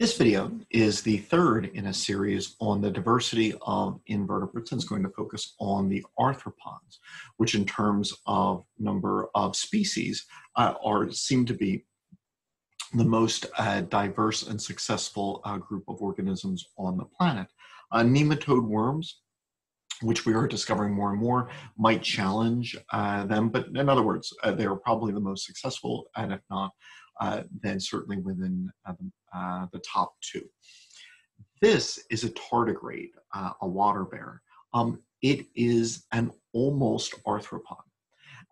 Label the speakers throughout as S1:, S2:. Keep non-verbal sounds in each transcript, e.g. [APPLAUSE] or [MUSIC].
S1: This video is the third in a series on the diversity of invertebrates and it's going to focus on the arthropods, which in terms of number of species uh, are seem to be the most uh, diverse and successful uh, group of organisms on the planet. Uh, nematode worms, which we are discovering more and more, might challenge uh, them, but in other words, uh, they are probably the most successful, and if not, then certainly within uh, uh, the top two. This is a tardigrade, uh, a water bear. Um, it is an almost arthropod.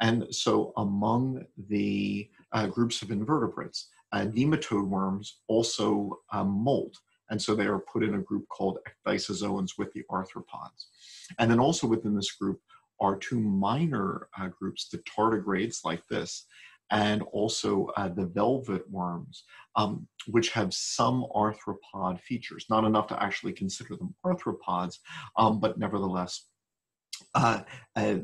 S1: And so among the uh, groups of invertebrates, nematode worms also molt. And so they are put in a group called ecdysozoans with the arthropods. And then also within this group are two minor uh, groups, the tardigrades like this, and also uh, the velvet worms, um, which have some arthropod features, not enough to actually consider them arthropods, um, but nevertheless, uh, uh,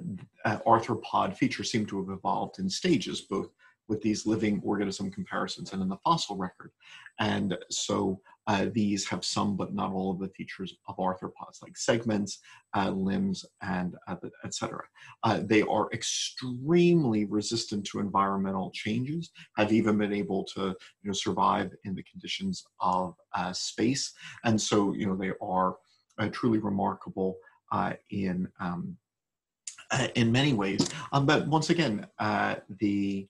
S1: arthropod features seem to have evolved in stages, both with these living organism comparisons and in the fossil record. And so uh, these have some but not all of the features of arthropods, like segments, uh, limbs, and uh, etc. Uh, they are extremely resistant to environmental changes, have even been able to you know, survive in the conditions of uh, space. And so you know, they are uh, truly remarkable in, um, in many ways. Um, but once again, the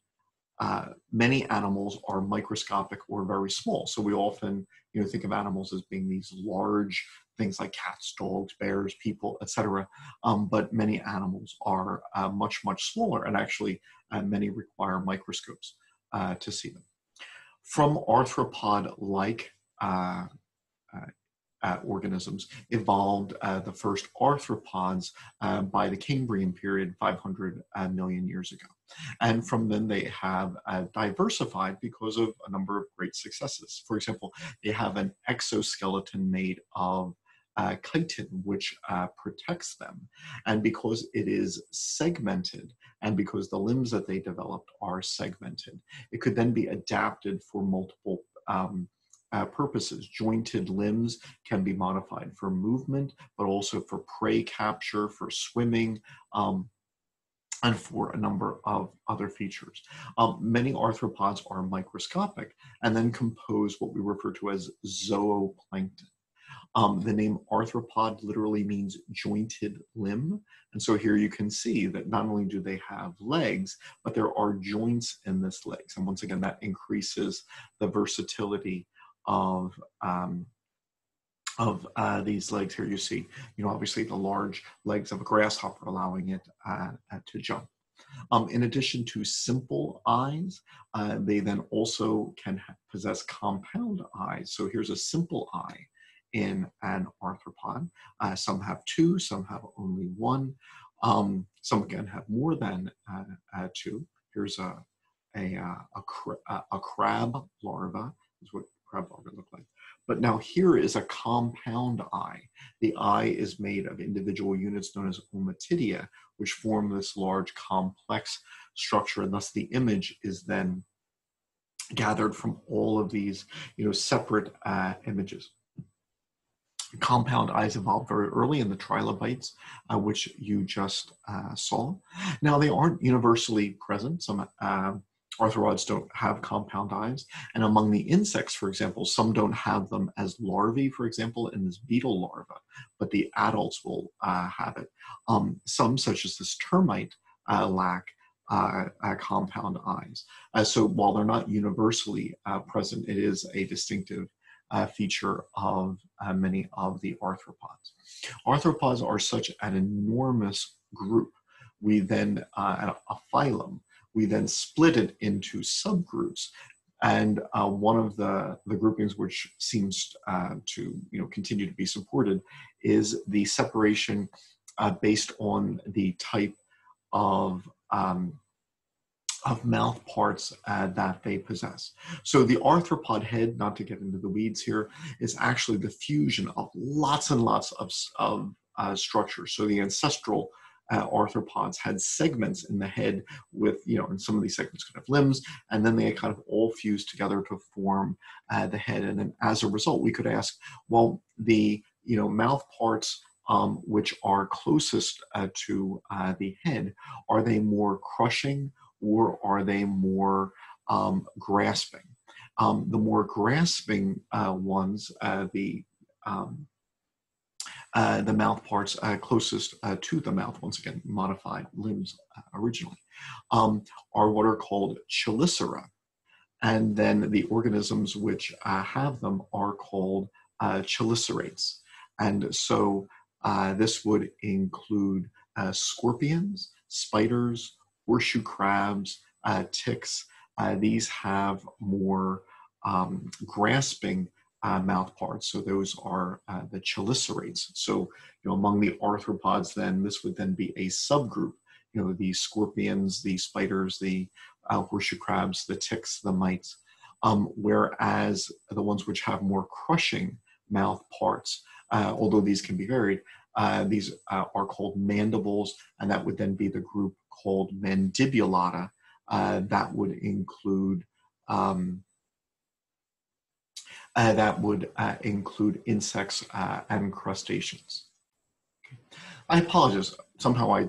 S1: uh, many animals are microscopic or very small. So we often, you know, think of animals as being these large things like cats, dogs, bears, people, etc. Um, but many animals are uh, much, much smaller, and actually, uh, many require microscopes uh, to see them. From arthropod-like uh, organisms evolved uh, the first arthropods uh, by the Cambrian period 500 uh, million years ago. And from then they have uh, diversified because of a number of great successes. For example, they have an exoskeleton made of uh, chitin, which protects them. And because it is segmented, and because the limbs that they developed are segmented, it could then be adapted for multiple um, uh, purposes. Jointed limbs can be modified for movement, but also for prey capture, for swimming, um, and for a number of other features. Um, many arthropods are microscopic and then compose what we refer to as zooplankton. Um, the name arthropod literally means jointed limb. And so here you can see that not only do they have legs, but there are joints in this legs. And once again, that increases the versatility of um, of uh, these legs here you see you know obviously the large legs of a grasshopper allowing it uh, uh to jump. Um, in addition to simple eyes uh, they then also can possess compound eyes. So here's a simple eye in an arthropod. Uh, some have two some have only one. Um, some again have more than uh, two. Here's a a, a, cra- a crab larva is what crab larvae look like. But now here is a compound eye. The eye is made of individual units known as ommatidia, which form this large complex structure, and thus the image is then gathered from all of these you know, separate uh, images. Compound eyes evolved very early in the trilobites, uh, which you just uh, saw. Now, they aren't universally present. Some uh, arthropods don't have compound eyes. And among the insects, for example, some don't have them as larvae, for example, in this beetle larva, but the adults will uh, have it. Um, some, such as this termite, uh, lack uh, uh compound eyes. Uh, so while they're not universally uh, present, it is a distinctive feature of many of the arthropods. Arthropods are such an enormous group. We then, a phylum, we then split it into subgroups. And uh, one of the, the groupings which seems uh, to you know, continue to be supported is the separation uh, based on the type of, um, of mouth parts uh, that they possess. So the arthropod head, not to get into the weeds here, is actually the fusion of lots and lots of, of uh, structures. So the ancestral uh, arthropods had segments in the head with, you know, and some of these segments could have limbs, and then they kind of all fused together to form uh, the head. And then as a result, we could ask, well, the, you know, mouth parts um, which are closest uh, to uh, the head, are they more crushing or are they more um, grasping? Um, the more grasping uh, ones, uh, the um, uh, the mouth parts uh, closest uh, to the mouth, once again, modified limbs uh, originally, um, are what are called chelicera. And then the organisms which uh, have them are called chelicerates. And so this would include scorpions, spiders, horseshoe crabs, ticks. these have more um, grasping uh, mouth parts. So those are uh, the chelicerates. So you know, among the arthropods, then this would then be a subgroup. You know, the scorpions, the spiders, the uh, horseshoe crabs, the ticks, the mites. Um, whereas the ones which have more crushing mouth parts, uh, although these can be varied, uh, these uh, are called mandibles, and that would then be the group called mandibulata. that would include um, uh, that would uh, include insects uh, and crustaceans. Okay. I apologize. Somehow I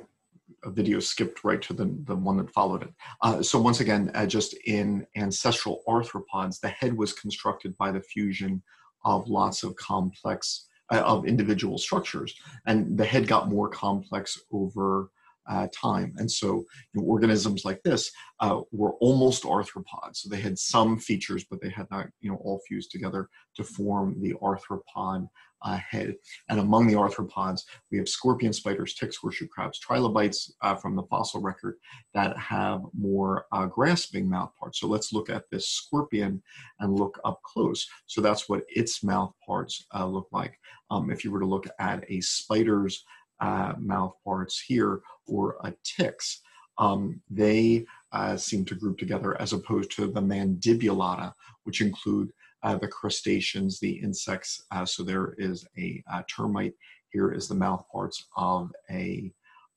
S1: a video skipped right to the, the one that followed it. Uh, so once again, uh, just in ancestral arthropods, the head was constructed by the fusion of lots of complex, of individual structures. And the head got more complex over uh, time. And so you know, organisms like this uh, were almost arthropods. So they had some features, but they had not you know, all fused together to form the arthropod uh, head. And among the arthropods, we have scorpion spiders, ticks, horseshoe crabs, trilobites uh, from the fossil record that have more uh, grasping mouth parts. So let's look at this scorpion and look up close. So that's what its mouth parts uh, look like. Um, if you were to look at a spider's uh, mouth parts here or a tick's, um, they uh, seem to group together as opposed to the mandibulata, which include uh, the crustaceans, the insects. Uh, so there is a, termite. Here is the mouth parts of a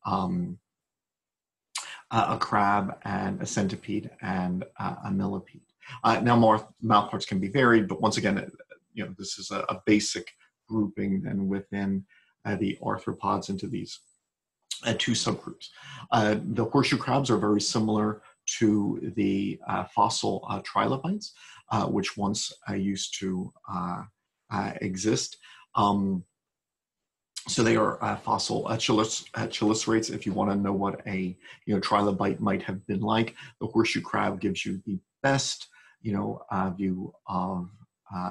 S1: um, a crab and a centipede and a millipede. Uh, now, more mouth parts can be varied, but once again, you know, this is a, a basic grouping, and within the arthropods into these uh, two subgroups. Uh, the horseshoe crabs are very similar to the uh, fossil uh, trilobites, uh, which once used to exist. Um, so they are uh, fossil uh, chelis, uh, chelicerates. If you want to know what a you know trilobite might have been like, the horseshoe crab gives you the best you know view of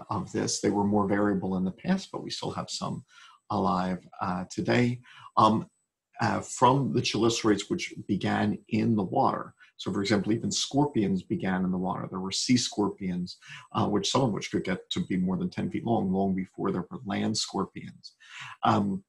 S1: of this. They were more variable in the past, but we still have some alive uh, today um, uh, from the chelicerates which began in the water. So, for example, even scorpions began in the water. There were sea scorpions, uh, which some of which could get to be more than 10 feet long, long before there were land scorpions. Um,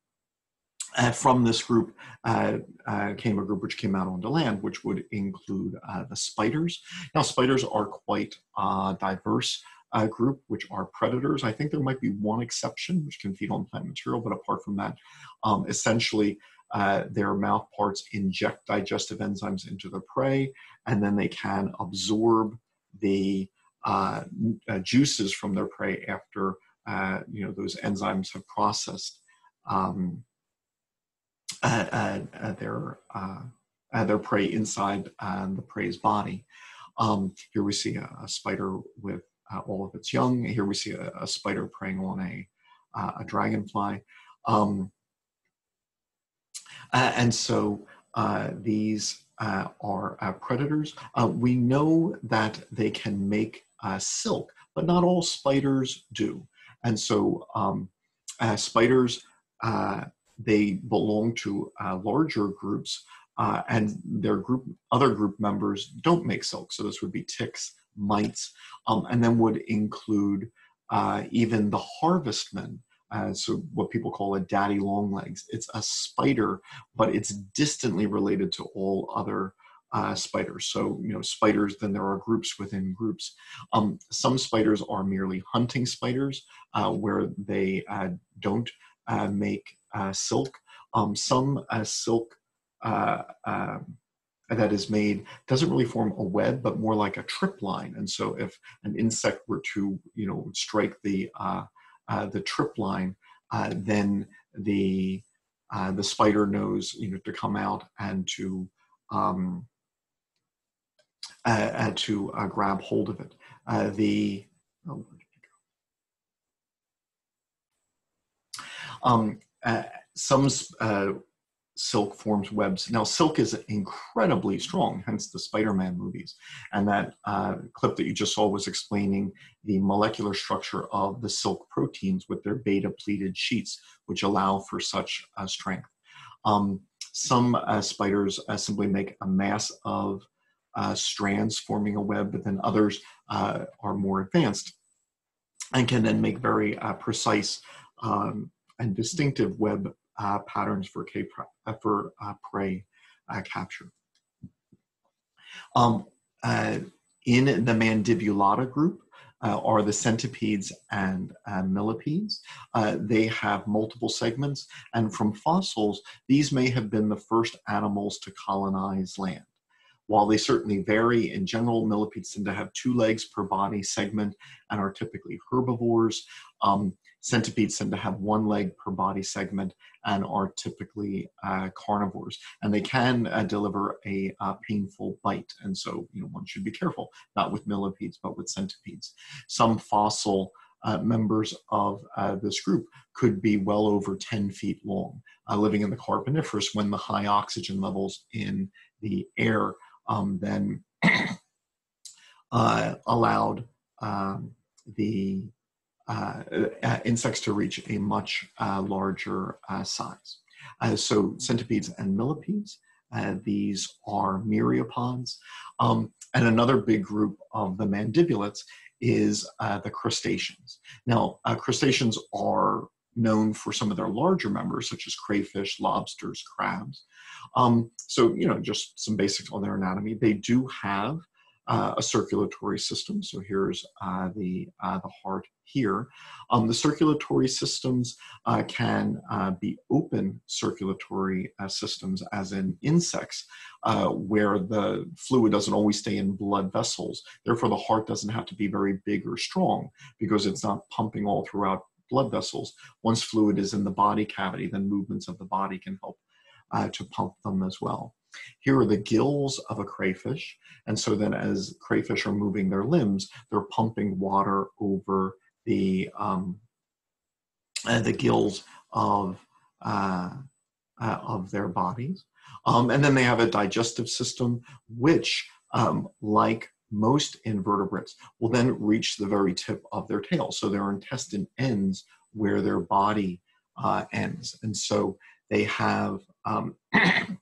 S1: uh, from this group uh, uh, came a group which came out onto land, which would include uh, the spiders. Now, spiders are quite uh, diverse uh, group, which are predators. I think there might be one exception, which can feed on plant material, but apart from that, um, essentially uh, their mouth parts inject digestive enzymes into the prey, and then they can absorb the uh, uh juices from their prey after uh, you know those enzymes have processed um, uh, their their prey inside the prey's body. Um, here we see a, a spider with uh, all of its young. Here we see a, a spider preying on a, uh, a dragonfly. Um, uh, and so uh, these uh, are predators. we know that they can make silk, but not all spiders do. And so um, spiders, they belong to larger groups uh, and their group other group members don't make silk so this would be ticks mites, um, and then would include uh, even the harvestman. Uh, so what people call a daddy longlegs. It's a spider, but it's distantly related to all other uh, spiders. So, you know, spiders, then there are groups within groups. Um, some spiders are merely hunting spiders uh, where they uh, don't uh, make uh, silk. Um, some silk uh, um, that is made doesn't really form a web, but more like a trip line. And so, if an insect were to, you know, strike the uh, uh, the trip line, uh, then the uh, the spider knows, you know, to come out and to um, uh, to uh, grab hold of it. the oh, um, some silk forms webs. Now, silk is incredibly strong, hence the Spider-Man movies. And that uh, clip that you just saw was explaining the molecular structure of the silk proteins with their beta-pleated sheets, which allow for such uh, strength. Um, some uh, spiders uh, simply make a mass of uh, strands forming a web, but then others uh, are more advanced and can then make very precise um, and distinctive web patterns for, K, uh, for uh, prey uh, capture. Um, in the mandibulata group, uh, are the centipedes and uh, millipedes. Uh, they have multiple segments, and from fossils, these may have been the first animals to colonize land. While they certainly vary, in general, millipedes tend to have two legs per body segment and are typically herbivores. Um, Centipedes tend to have one leg per body segment and are typically uh, carnivores. And they can uh, deliver a uh, painful bite. And so, you know, one should be careful, not with millipedes, but with centipedes. Some fossil uh, members of uh, this group could be well over 10 feet long, uh, living in the Carboniferous when the high oxygen levels in the air um, then [CLEARS THROAT] allowed um, the Uh, uh, insects to reach a much uh, larger uh, size. so centipedes and millipedes, these are myriapods. Um, and another big group of the mandibulates is the crustaceans. Now, crustaceans are known for some of their larger members, such as crayfish, lobsters, crabs. Um, so, you know, just some basics on their anatomy. They do have uh, a circulatory system. So here's uh, the, uh, the heart here. Um, the circulatory systems uh, can uh, be open circulatory uh, systems, as in insects, where the fluid doesn't always stay in blood vessels. Therefore, the heart doesn't have to be very big or strong because it's not pumping all throughout blood vessels. Once fluid is in the body cavity, then movements of the body can help to pump them as well. Here are the gills of a crayfish. And so then as crayfish are moving their limbs, they're pumping water over the, um, uh, the gills of, uh, uh, of their bodies. Um, and then they have a digestive system, which, um, like most invertebrates, will then reach the very tip of their tail. So their intestine ends where their body uh, ends. And so they have um, [CLEARS THROAT]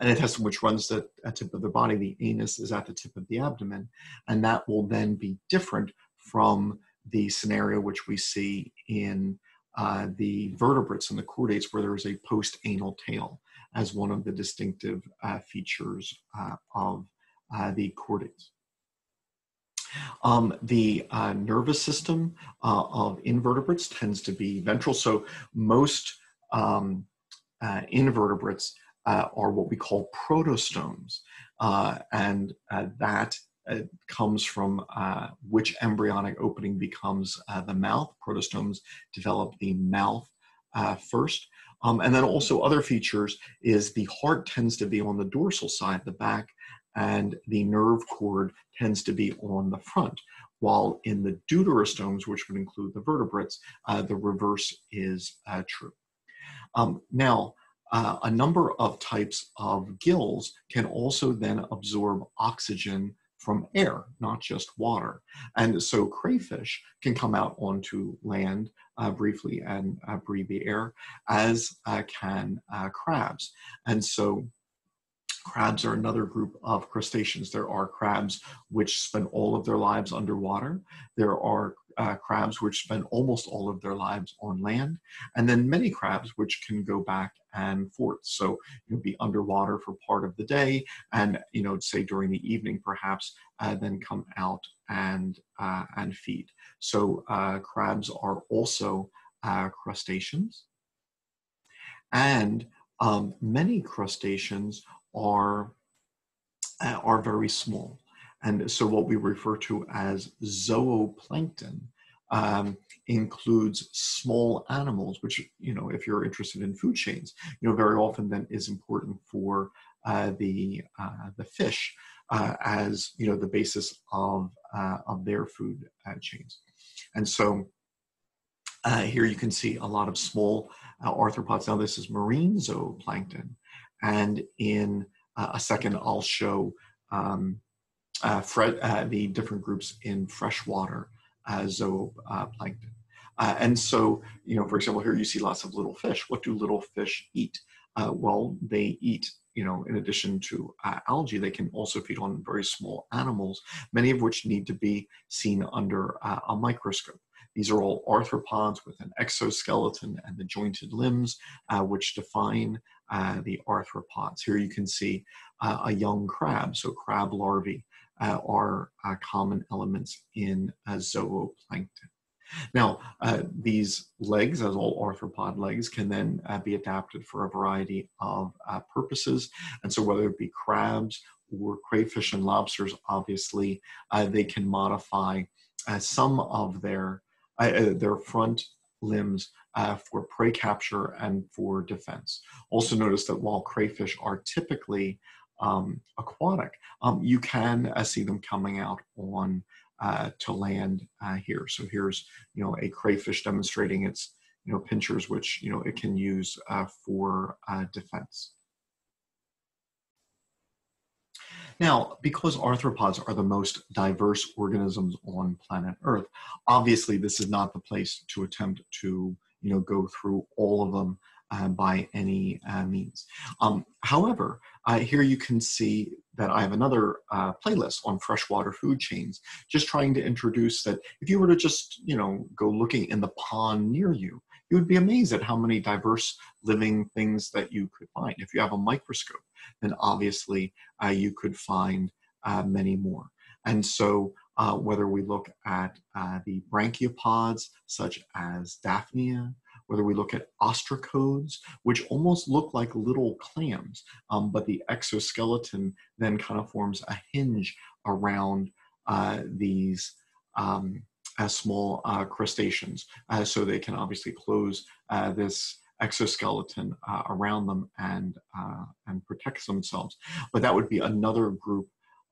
S1: an intestine which runs the tip of the body. The anus is at the tip of the abdomen, and that will then be different from the scenario which we see in uh, the vertebrates and the chordates, where there is a post-anal tail as one of the distinctive uh, features uh, of uh, the chordates. Um, the uh, nervous system uh, of invertebrates tends to be ventral, so most um, invertebrates uh, are what we call protostomes. Uh, and uh, that uh, comes from uh, which embryonic opening becomes uh, the mouth. Protostomes develop the mouth first. Um, and then also other features is the heart tends to be on the dorsal side, the back, and the nerve cord tends to be on the front. While in the deuterostomes, which would include the vertebrates, the reverse is true. Um, now, uh, a number of types of gills can also then absorb oxygen from air, not just water. And so crayfish can come out onto land uh, briefly and uh, breathe the air, as uh, can uh, crabs. And so crabs are another group of crustaceans. There are crabs which spend all of their lives underwater. There are uh, crabs which spend almost all of their lives on land, and then many crabs which can go back and forth. So you'll be underwater for part of the day, and you know, say during the evening, perhaps, uh, then come out and uh, and feed. So uh, crabs are also uh, crustaceans, and um, many crustaceans are, uh, are very small. And so what we refer to as zooplankton um, includes small animals, which, you know, if you're interested in food chains, you know, very often then is important for uh, the, uh, the fish uh, as, you know, the basis of, uh, of their food uh, chains. And so uh, here you can see a lot of small arthropods. Now this is marine zooplankton. And in a second, I'll show um, the different groups in freshwater uh, zooplankton. Uh, and so, you know, for example, here you see lots of little fish. What do little fish eat? Uh, well, they eat, you know, in addition to uh, algae, they can also feed on very small animals, many of which need to be seen under uh, a microscope. These are all arthropods with an exoskeleton and the jointed limbs, uh, which define uh, the arthropods. Here you can see a young crab, so crab larvae uh, are uh, common elements in zooplankton. Now, uh, these legs, as all arthropod legs, can then uh, be adapted for a variety of uh, purposes. And so, whether it be crabs or crayfish and lobsters, obviously, they can modify some of their, their front limbs uh, for prey capture and for defense. Also notice that while crayfish are typically um, aquatic, um, you can uh, see them coming out on uh, to land uh, here. So here's you know a crayfish demonstrating its you know pinchers, which you know it can use uh, for uh, defense. Now, because arthropods are the most diverse organisms on planet Earth, obviously this is not the place to attempt to you know go through all of them uh, by any uh, means. Um, however, uh, here you can see that I have another uh, playlist on freshwater food chains, just trying to introduce that if you were to just, you know, go looking in the pond near you, you would be amazed at how many diverse living things that you could find. If you have a microscope, then obviously uh, you could find uh, many more. And so whether we look at the branchiopods, such as Daphnia, whether we look at ostracodes, which almost look like little clams, um, but the exoskeleton then kind of forms a hinge around uh, these um, as small uh, crustaceans. Uh, so they can obviously close uh, this exoskeleton uh, around them and, uh, and protect themselves. But that would be another group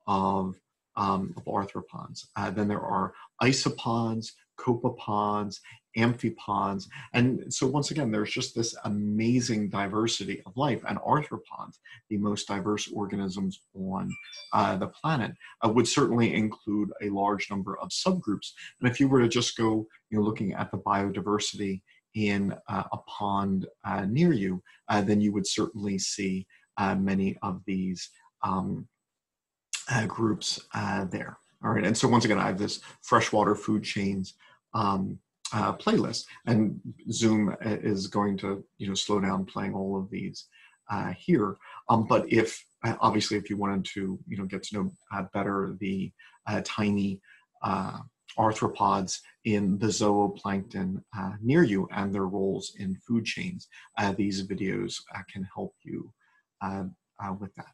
S1: of, um, of arthropods. then there are isopods, copepods, amphipods. And so once again, there's just this amazing diversity of life. And arthropods, the most diverse organisms on uh, the planet, uh, would certainly include a large number of subgroups. And if you were to just go, you know, looking at the biodiversity in uh, a pond uh, near you, uh, then you would certainly see uh, many of these um, groups there. All right, and so once again, I have this freshwater food chains um, uh, playlist, and Zoom is going to you know slow down playing all of these uh, here. Um, but if uh, obviously if you wanted to you know get to know uh, better the uh, tiny uh, arthropods in the zooplankton near you and their roles in food chains, these videos can help you with that.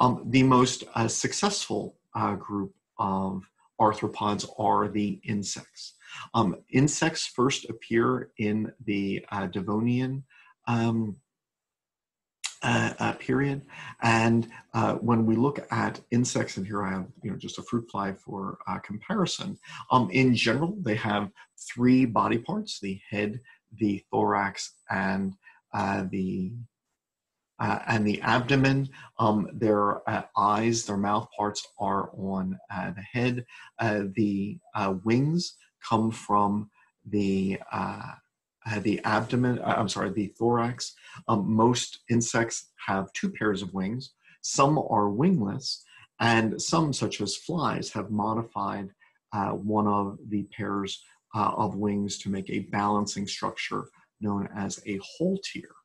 S1: Um, the most successful group of arthropods are the insects. Um, insects first appear in the uh, Devonian um, uh, uh, period. And uh, when we look at insects, and here I have you know just a fruit fly for uh, comparison. Um, in general, they have three body parts: the head, the thorax, and uh, the uh, and the abdomen, um, their uh, eyes, their mouth parts are on uh, the head. Uh, the uh, wings come from the uh, the abdomen. I'm sorry, the thorax. Um, most insects have two pairs of wings. Some are wingless, and some, such as flies, have modified one of the pairs of wings to make a balancing structure known as a haltere.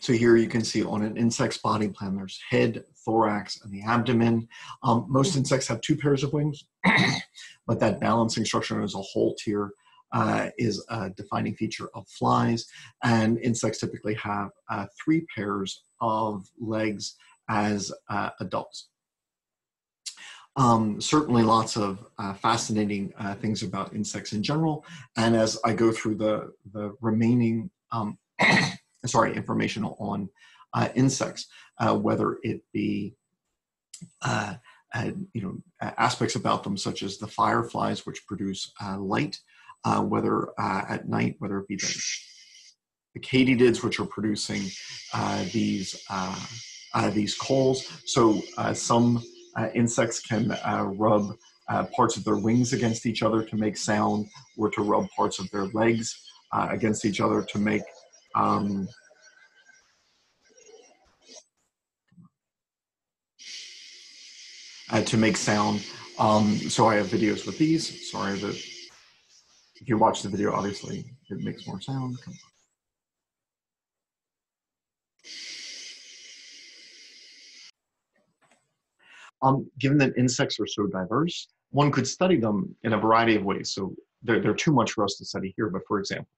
S1: So here you can see on an insect's body plan, there's head, thorax, and the abdomen. Um, most insects have two pairs of wings, [CLEARS THROAT] but that balancing structure as a haltere uh, is a defining feature of flies, and insects typically have uh, three pairs of legs as uh, adults. Um, certainly lots of uh, fascinating uh, things about insects in general, and as I go through the, the remaining, um, [CLEARS THROAT] sorry, information on uh, insects, whether it be you know aspects about them such as the fireflies which produce light uh, whether uh, at night, whether it be the, the katydids, which are producing uh, these uh, uh, these coals. So uh, some insects can rub parts of their wings against each other to make sound, or to rub parts of their legs against each other to make um, uh, to make sound. Um, so I have videos with these. Sorry that if you watch the video, obviously it makes more sound. Um, given that insects are so diverse, one could study them in a variety of ways. So they're, they're too much for us to study here. But for example,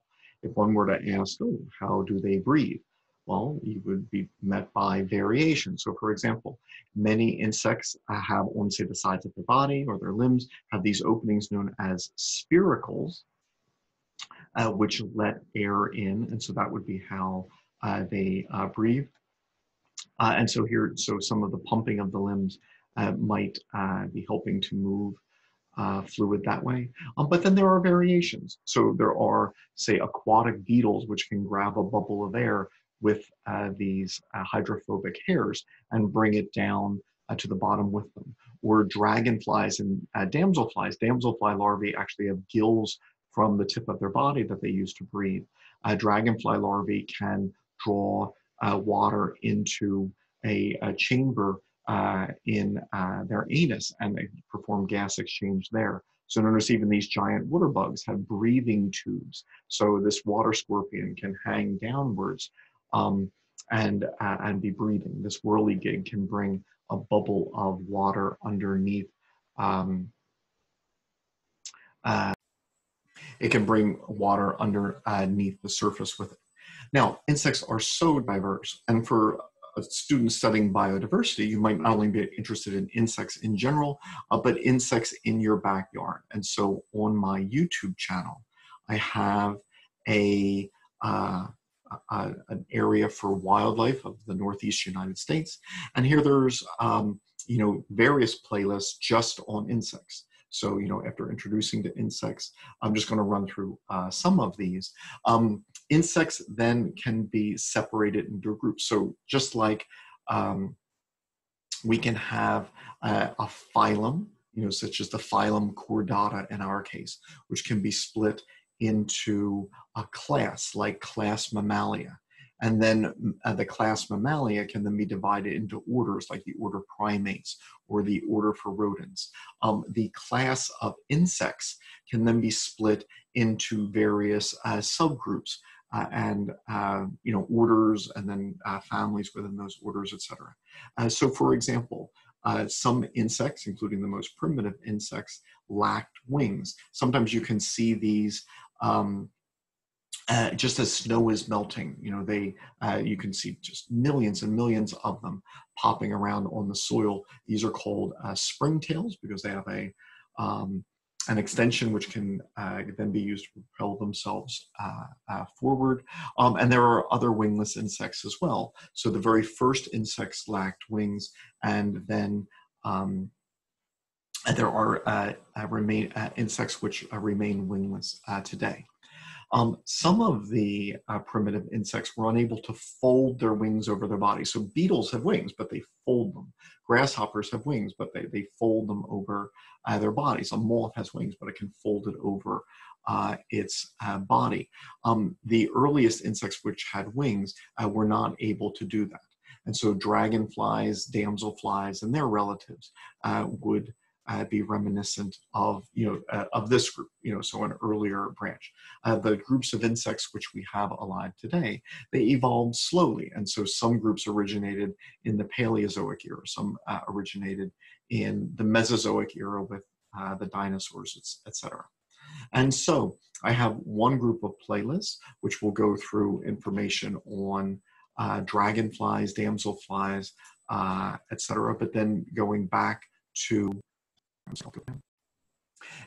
S1: if one were to ask, oh, how do they breathe? Well, you would be met by variation. So for example, many insects have on, say, the sides of their body or their limbs have these openings known as spiracles, uh, which let air in. And so that would be how uh, they uh, breathe. Uh, and so here, so some of the pumping of the limbs uh, might uh, be helping to move Uh, fluid that way. Um, but then there are variations. So there are, say, aquatic beetles, which can grab a bubble of air with uh, these uh, hydrophobic hairs and bring it down to the bottom with them. Or dragonflies and damselflies. Damselfly larvae actually have gills from the tip of their body that they use to breathe. Dragonfly larvae can draw uh, water into a, a chamber uh, in uh, their anus and they perform gas exchange there. So notice even these giant water bugs have breathing tubes. So this water scorpion can hang downwards um, and, uh, and be breathing. This whirligig can bring a bubble of water underneath um, uh, it can bring water underneath the surface with it. Now, insects are so diverse, and for a student studying biodiversity, you might not only be interested in insects in general, uh, but insects in your backyard. And so on my YouTube channel, I have a, uh, a an area for wildlife of the Northeast United States. And here there's, um, you know, various playlists just on insects. So, you know, after introducing to insects, I'm just going to run through uh, some of these. Um, insects then can be separated into groups. So just like um, we can have uh, a phylum, you know, such as the phylum Chordata in our case, which can be split into a class like class Mammalia. And then uh, the class Mammalia can then be divided into orders like the order primates or the order for rodents. Um, the class of insects can then be split into various uh, subgroups uh, and uh, you know orders and then uh, families within those orders, etc. Uh, so, for example, some insects, including the most primitive insects, lacked wings. Sometimes you can see these um, uh, just as snow is melting, you know, they uh, you can see just millions and millions of them popping around on the soil. These are called uh, springtails because they have a um, an extension which can uh, then be used to propel themselves uh, uh, forward. Um, and there are other wingless insects as well. So the very first insects lacked wings, and then um, there are remain insects which remain wingless today. Um, some of the uh, primitive insects were unable to fold their wings over their body. So beetles have wings, but they fold them. Grasshoppers have wings, but they, they fold them over uh, their bodies. A moth has wings, but it can fold it over uh, its uh, body. Um, the earliest insects which had wings uh, were not able to do that. And so dragonflies, damselflies, and their relatives uh, would uh, be reminiscent of you know uh, of this group you know so an earlier branch uh, the groups of insects which we have alive today they evolved slowly and so some groups originated in the paleozoic era some uh, originated in the mesozoic era with uh, the dinosaurs etc And so I have one group of playlists, which will go through information on uh, dragonflies, damselflies, etc. But then going back to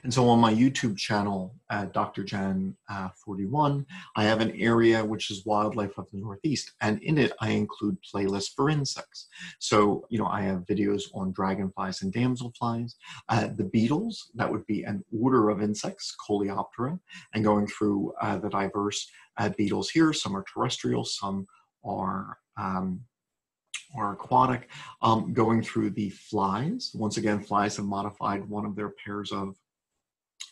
S1: and so on my YouTube channel, uh, Dr. Jahn uh, 41, I have an area which is wildlife of the Northeast. And in it, I include playlists for insects. So, you know, I have videos on dragonflies and damselflies. Uh, the beetles, that would be an order of insects, Coleoptera, and going through uh, the diverse uh, beetles here. Some are terrestrial, some are um, or aquatic, um, going through the flies. Once again, flies have modified one of their pairs of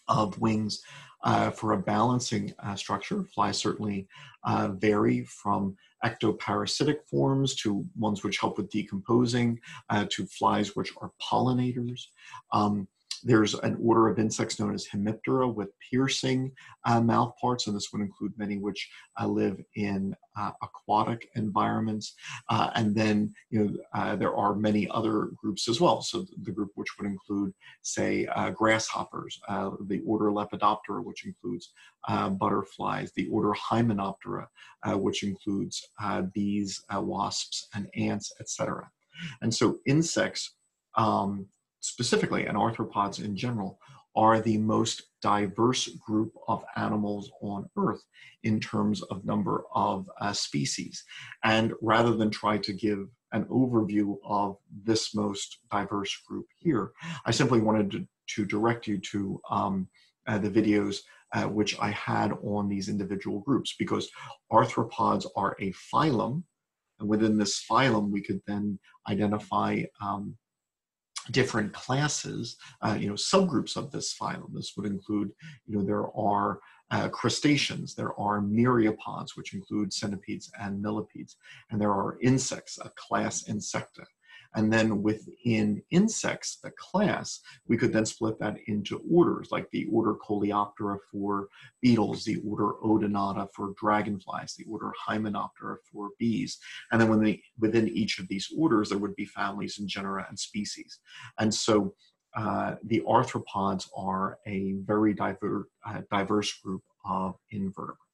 S1: of wings uh, for a balancing uh, structure. Flies certainly uh, vary from ectoparasitic forms to ones which help with decomposing uh, to flies which are pollinators. Um, there's an order of insects known as Hemiptera with piercing uh, mouth parts, and this would include many which uh, live in uh, aquatic environments. Uh, and then, you know, uh, there are many other groups as well. So the group which would include, say, uh, grasshoppers, the order Lepidoptera, which includes butterflies, the order Hymenoptera, which includes bees, wasps, and ants, etc. And so insects um, specifically and arthropods in general are the most diverse group of animals on earth in terms of number of uh, species. And rather than try to give an overview of this most diverse group here i simply wanted to, to direct you to um, uh, the videos uh, which i had on these individual groups because arthropods are a phylum and within this phylum we could then identify um, different classes, uh, you know, subgroups of this phylum. This would include, you know, there are uh, crustaceans, there are myriapods, which include centipedes and millipedes, and there are insects, a class Insecta. And then within insects, the class, we could then split that into orders, like the order Coleoptera for beetles, the order Odonata for dragonflies, the order Hymenoptera for bees. And then when they, within each of these orders, there would be families and genera and species. And so uh, the arthropods are a very diver, uh, diverse group of invertebrates.